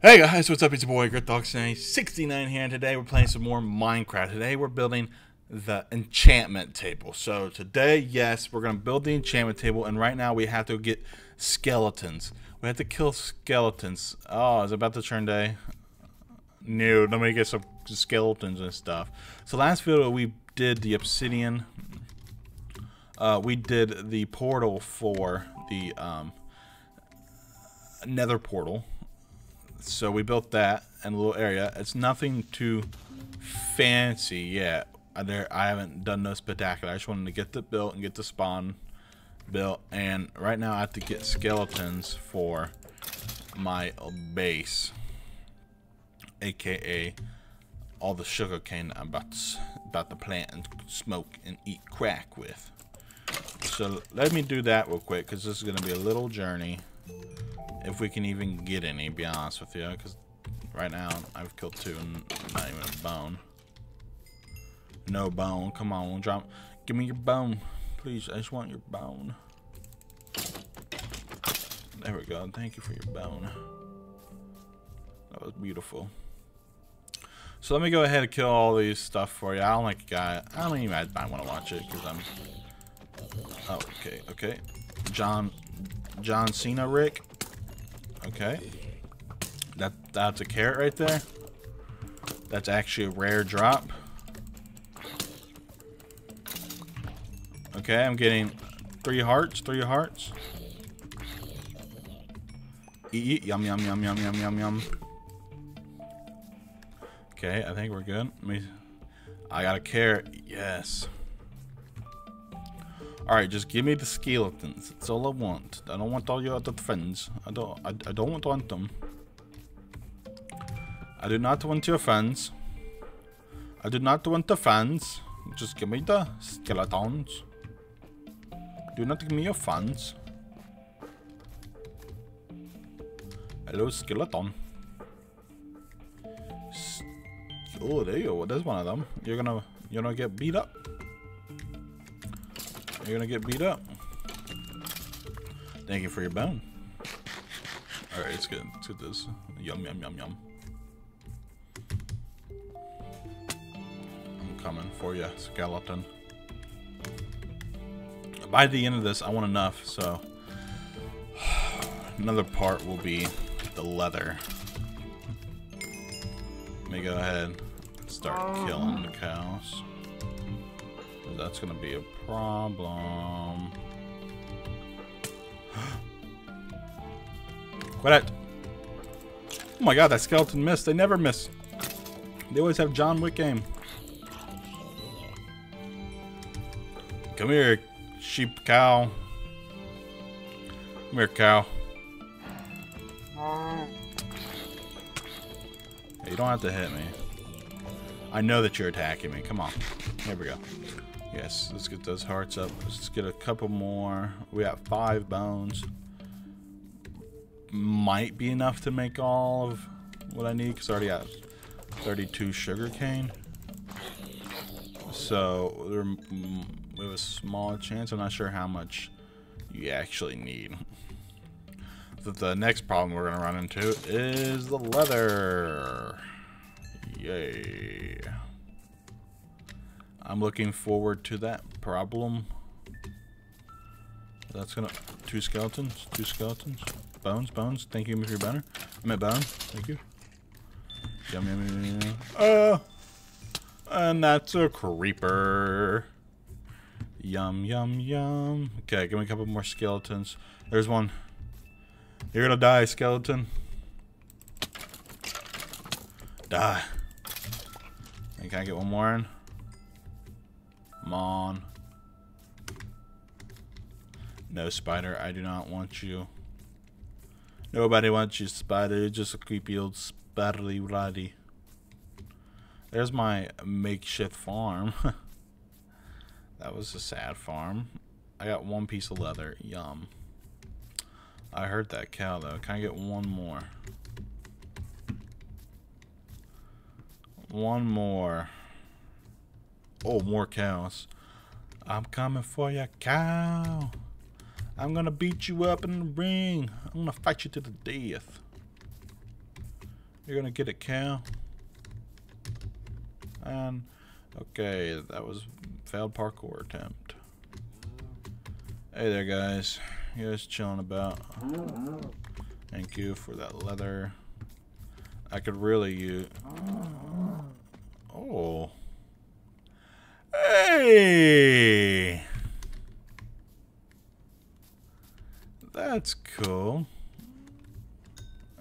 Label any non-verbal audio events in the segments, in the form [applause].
Hey guys, what's up? It's your boy Griffdog69 here, and today we're playing some more Minecraft. Today we're building the enchantment table. So today, yes, we're going to build the enchantment table, and right now we have to get skeletons. We have to kill skeletons. Oh, it's about to turn day. No, let me get some skeletons and stuff. So last video we did the obsidian. Uh, we did the portal for the um, nether portal so we built that and a little area. It's nothing too fancy yet. There, I haven't done no spectacular. I just wanted to get the built and get the spawn built. And right now I have to get skeletons for my base, aka all the sugar cane I'm about to, about to plant and smoke and eat crack with. So let me do that real quick because this is going to be a little journey. If we can even get any, be honest with you, because right now I've killed two and not even a bone. No bone. Come on, drop. Give me your bone. Please, I just want your bone. There we go. Thank you for your bone. That was beautiful. So let me go ahead and kill all these stuff for you. I don't like guy. I don't even I want to watch it because I'm. Oh, okay, okay. John, John Cena, Rick. Okay. That that's a carrot right there. That's actually a rare drop. Okay, I'm getting three hearts, three hearts. Eat, eat, yum, yum, yum, yum, yum, yum, yum. Okay, I think we're good. Let me. I got a carrot. Yes. Alright, just give me the skeletons. That's all I want. I don't want all your other friends. I don't I, I don't want them. I do not want your friends. I do not want the fans. Just give me the skeletons. Do not give me your fans. Hello, skeleton. oh, there you go. There's one of them. You're gonna, you're gonna get beat up. You're gonna get beat up. Thank you for your bone. Alright, it's good. Let's get to this. Yum, yum, yum, yum. I'm coming for you, skeleton. By the end of this, I want enough, so... [sighs] Another part will be the leather. Let me go ahead and start oh. killing the cows that's gonna be a problem. [gasps] Quit it! Oh my god, that skeleton missed. They never miss. They always have John Wick aim. Come here, sheep cow. Come here, cow. Hey, you don't have to hit me. I know that you're attacking me. Come on. Here we go. Yes, let's get those hearts up. Let's get a couple more. We got five bones. Might be enough to make all of what I need because I already have 32 sugar cane. So there, mm, we have a small chance. I'm not sure how much you actually need. But the next problem we're going to run into is the leather. Yay. I'm looking forward to that problem. That's gonna two skeletons, two skeletons, bones, bones. Thank you, Mr. banner. I'm at bone. Thank you. Yum yum yum yum. Uh, and that's a creeper. Yum yum yum. Okay, give me a couple more skeletons. There's one. You're gonna die, skeleton. Die. And can I get one more in? Come on. No, spider, I do not want you. Nobody wants you, spider. You're just a creepy old spidery roddy. There's my makeshift farm. [laughs] that was a sad farm. I got one piece of leather. Yum. I heard that cow, though. Can I get one more? One more. Oh, more cows. I'm coming for you, cow. I'm gonna beat you up in the ring. I'm gonna fight you to the death. You're gonna get a cow. And okay, that was failed parkour attempt. Hey there, guys. You guys chilling about? Thank you for that leather. I could really use. Oh. Hey. That's cool.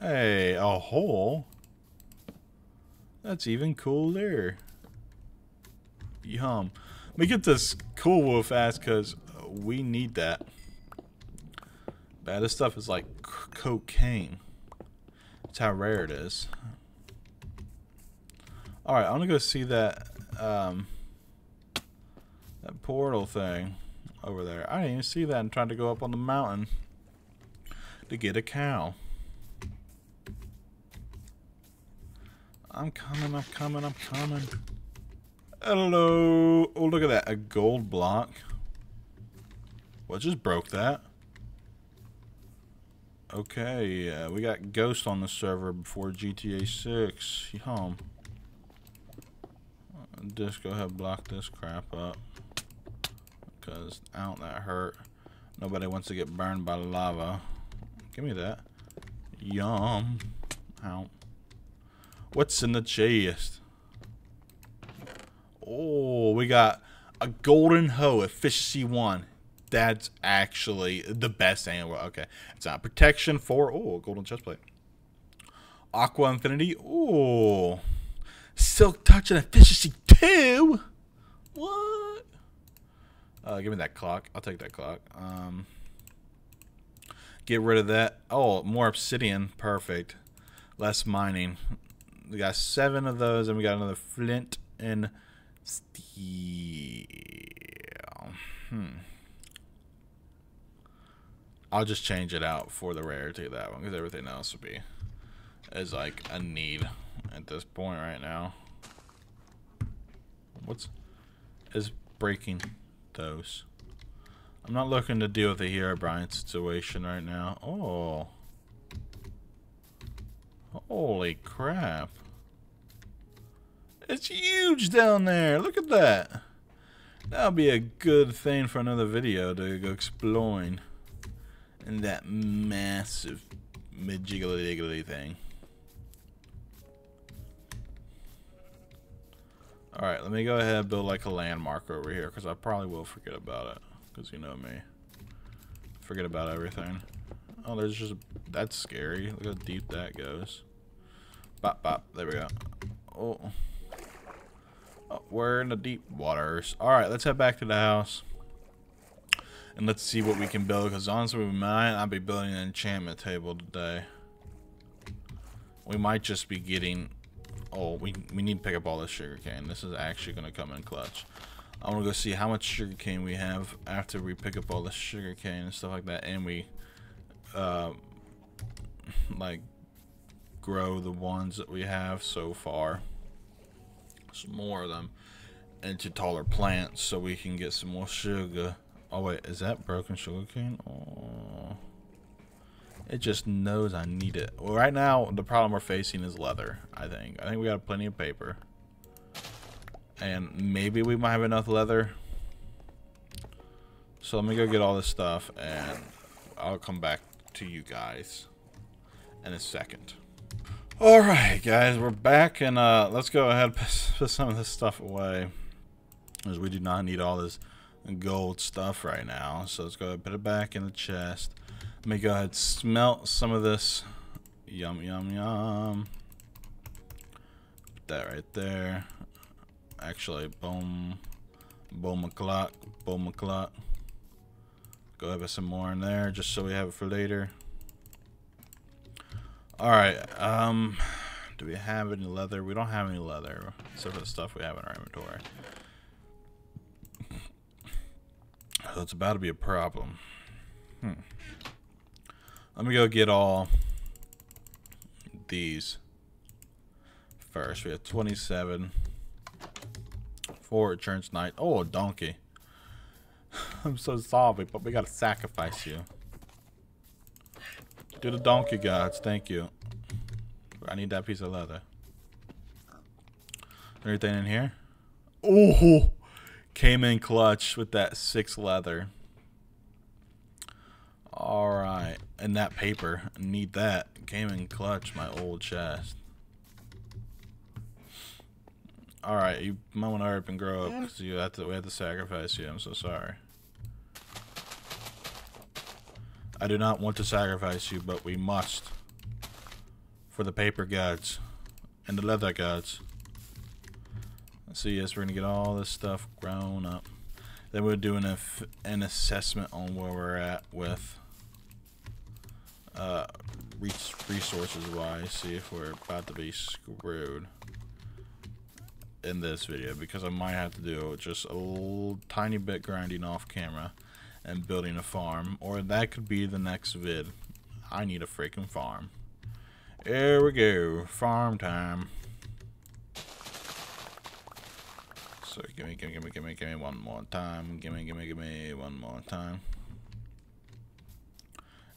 Hey, a hole? That's even cooler. Yum. Let me get this cool wolf ass because we need that. Bad stuff is like cocaine. That's how rare it is. Alright, I'm gonna go see that um, that portal thing over there. I didn't even see that and trying to go up on the mountain to get a cow. I'm coming, I'm coming, I'm coming. Hello. Oh, look at that. A gold block. What just broke that? Okay, uh, we got Ghost on the server before GTA 6. Yum. Just go ahead and block this crap up. Because, out that hurt. Nobody wants to get burned by lava. Give me that. Yum. Ow. What's in the chest? Oh, we got a golden hoe efficiency one. That's actually the best thing. Okay, it's not protection for oh golden chest plate. Aqua Affinity. Oh, Silk Touch and efficiency two. What? Uh, give me that clock. I'll take that clock. Um, Get rid of that. Oh, more obsidian. Perfect. Less mining. We got seven of those, and we got another flint and steel. Hmm. I'll just change it out for the rarity of that one, because everything else would be is like a need at this point right now. What's is breaking those? I'm not looking to deal with the Herobrine situation right now. Oh. Holy crap. It's huge down there. Look at that. That'll be a good thing for another video to go exploring. And that massive mid-jiggly diggly thing. Alright, let me go ahead and build like a landmark over here because I probably will forget about it because you know me. Forget about everything. Oh, there's just... That's scary. Look how deep that goes. Bop, bop. There we go. Oh. oh we're in the deep waters. Alright, let's head back to the house. And let's see what we can build. Because honestly, we might not be building an enchantment table today. We might just be getting... Oh, we, we need to pick up all this sugar cane. This is actually going to come in clutch. I want to go see how much sugarcane we have after we pick up all the sugarcane and stuff like that, and we, uh, like, grow the ones that we have so far, some more of them, into taller plants so we can get some more sugar. Oh wait, is that broken sugarcane? Oh, it just knows I need it. Well, right now the problem we're facing is leather. I think. I think we got plenty of paper. And maybe we might have enough leather. So let me go get all this stuff and I'll come back to you guys in a second. Alright guys, we're back and uh, let's go ahead [laughs] put some of this stuff away. As we do not need all this gold stuff right now. So let's go ahead and put it back in the chest. Let me go ahead and smelt some of this. Yum, yum, yum. Put that right there. Actually boom. Boom o'clock boom o'clock go have some more in there just so we have it for later. All right um do we have any leather? We don't have any leather except for the stuff we have in our inventory. So it's about to be a problem. Hmm let me go get all these first we have 27 before it turns night. Oh, a donkey. [sighs] I'm so sorry, but we gotta sacrifice you. Do the donkey gods, thank you. I need that piece of leather. Anything in here? Oh, came in clutch with that six leather. All right, and that paper, need that. Came in clutch, my old chest. All right, you might want to hurry up and grow up because you have to. We have to sacrifice you. I'm so sorry. I do not want to sacrifice you, but we must for the paper gods and the leather gods. So yes, we're gonna get all this stuff grown up. Then we're doing an assessment on where we're at with resources wise. See if we're about to be screwed in this video because I might have to do just a little tiny bit grinding off camera and building a farm, or that could be the next vid. I need a freaking farm. Here we go, farm time. So give me, give me, give me, give me, give me one more time. Give me, give me, give me one more time.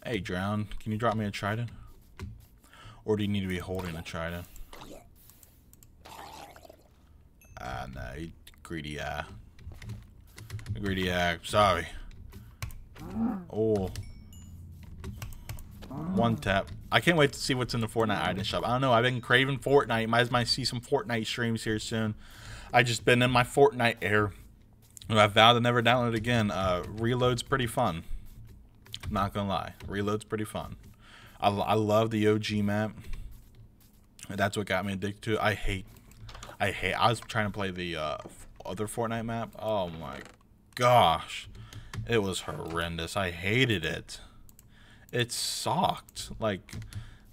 Hey, Drown, can you drop me a trident? Or do you need to be holding a trident? Ah, no, you greedy eye. Greedy eye, sorry. Oh. One tap. I can't wait to see what's in the Fortnite item shop. I don't know. I've been craving Fortnite. Might as well see some Fortnite streams here soon. I just been in my Fortnite air. I vowed to never download again. Uh, Reload's pretty fun. Not gonna lie, Reload's pretty fun. I, I love the OG map. That's what got me addicted to it. I hate, I hate. I was trying to play the uh, other Fortnite map. Oh my gosh, it was horrendous. I hated it. It sucked. Like,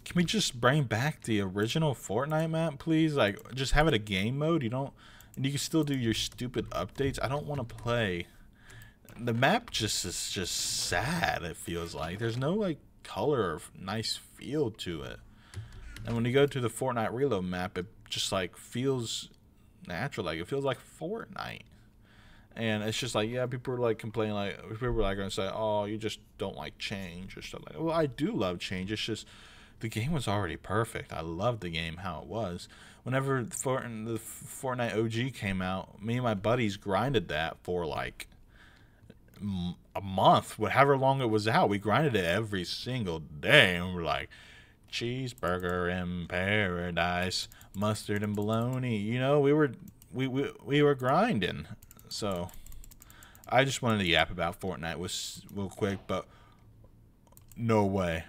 can we just bring back the original Fortnite map, please? Like, just have it a game mode. You don't, and you can still do your stupid updates. I don't want to play. The map just is just sad. It feels like there's no like color or nice feel to it. And when you go to the Fortnite Reload map, it just like feels natural. Like it feels like Fortnite. And it's just like, yeah, people are like complaining, like people are like gonna say, "Oh, you just don't like change" or stuff like. That. Well, I do love change. It's just the game was already perfect. I loved the game how it was. Whenever the Fortnite OG came out, me and my buddies grinded that for like a month, whatever long it was out. We grinded it every single day, and we're like, cheeseburger in paradise, mustard and bologna. You know, we were we we, we were grinding. So I just wanted to yap about Fortnite was real quick, but no way.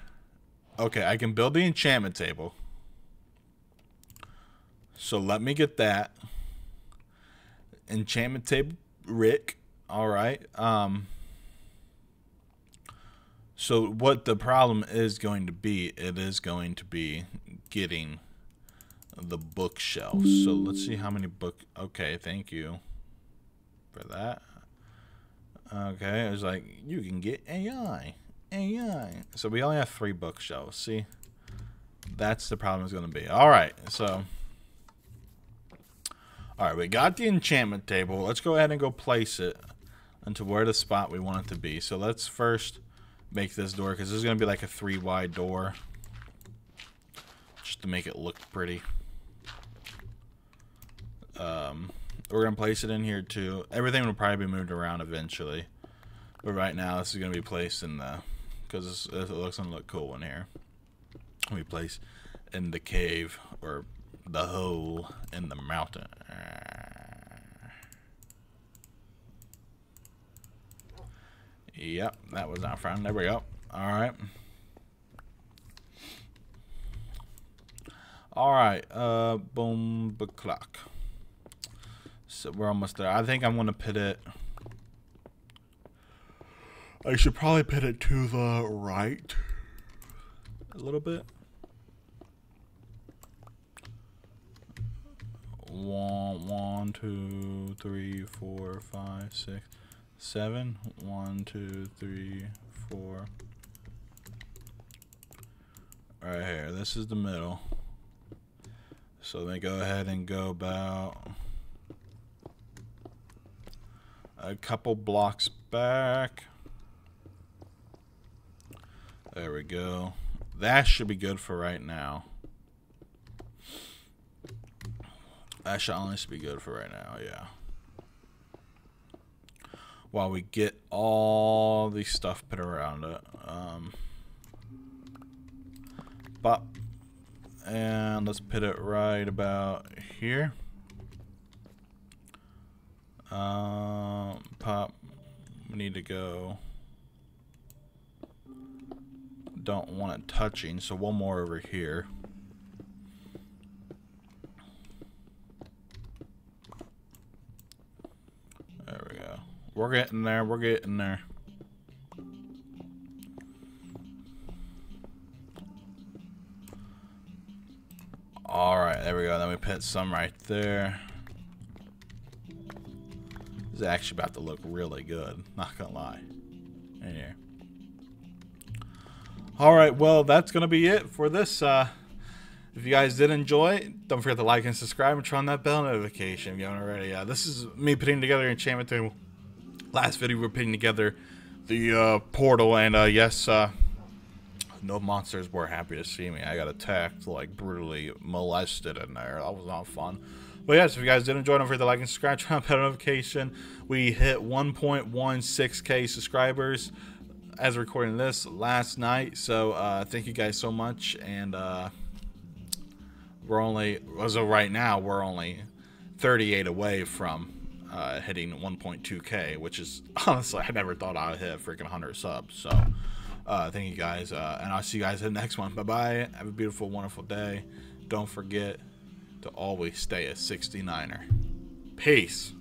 Okay, I can build the enchantment table. So let me get that. Enchantment table Rick. All right. Um so what the problem is going to be, it is going to be getting the bookshelf. So let's see how many book Okay, thank you for that. Okay, it was like you can get AI. AI. So we only have three bookshelves. See? That's the problem is going to be. All right. So All right, we got the enchantment table. Let's go ahead and go place it into where the spot we want it to be. So let's first make this door because this is going to be like a three wide door just to make it look pretty. Um, we're going to place it in here too. Everything will probably be moved around eventually. But right now, this is going to be placed in the because it looks gonna look cool in here. We place in the cave or the hole in the mountain. Yep, that was our friend. There we go. All right. All right. Uh, boom, the clock. So we're almost there. I think I'm gonna put it. I should probably put it to the right a little bit. One, one, two, three, four, five, six, seven. One, two, three, four. Right here. This is the middle. So let me go ahead and go about a couple blocks back. There we go. That should be good for right now. That should honestly be good for right now, yeah. While we get all the stuff put around it. Um, pop. And let's put it right about here. Um, pop. We need to go. Don't want it touching, so one more over here. There we go. We're getting there. We're getting there. Alright, there we go. Then we put some right there. This is actually about to look really good. Not gonna lie. In here. Alright, well, that's gonna be it for this. Uh, if you guys did enjoy, don't forget to like and subscribe and turn on that bell notification if you haven't already. Uh, this is me putting together an enchantment table. Last video, we are putting together the uh, portal, and uh, yes, uh, no monsters were happy to see me. I got attacked, like brutally molested in there. That was not fun. But yes, if you guys did enjoy, don't forget to like and subscribe, [laughs] on bell notification. We hit 1.16k subscribers as recording this last night. So uh, thank you guys so much, and uh, we're only as of right now we're only 38 away from uh, hitting 1.2k, which is [laughs] honestly I never thought I'd hit freaking 100 subs. So. Uh, thank you guys, uh, and I'll see you guys in the next one. Bye bye. Have a beautiful, wonderful day. Don't forget to always stay a 69er. Peace.